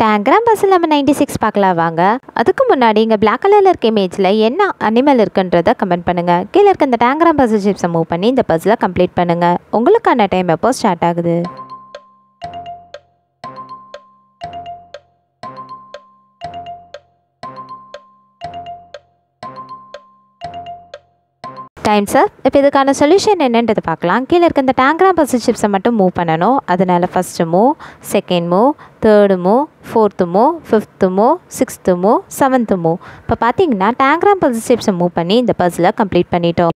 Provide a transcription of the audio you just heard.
Tangram பஸ்ஸில் நம்ம ninety six பார்க்கலாம் வாங்க. அதுக்கு முன்னாடி இங்கே பிளாக் கலரில் இருக்க இமேஜில் என்ன அனிமல் இருக்குன்றதை கமெண்ட் பண்ணுங்கள் கீழே இருக்க இந்த டேங்க்ராம் பஸ் சிப்ஸை மூவ் பண்ணி இந்த பஸ்ஸில் கம்ப்ளீட் பண்ணுங்கள் உங்களுக்கான டைம் எப்போ ஸ்டார்ட் ஆகுது? டைம் சார் இப்போ இதுக்கான சொல்யூஷன் என்னன்றது பார்க்கலாம். கீழே இருக்க இந்த டேங்க்ராம் பஸ் சிப்ஸை மட்டும் மூவ் பண்ணணும். அதனால் first move second move third move ஃபோர்த்துமோ ஃபிஃப்த்துமோ சிக்ஸ்த்துமோ செவன்த்துமோ. இப்போ பார்த்தீங்கன்னா டேங்க்ராம் பஸ் ஸ்டெப்ஸை மூவ் பண்ணி இந்த பஸ்ஸில் கம்ப்ளீட் பண்ணிட்டோம்.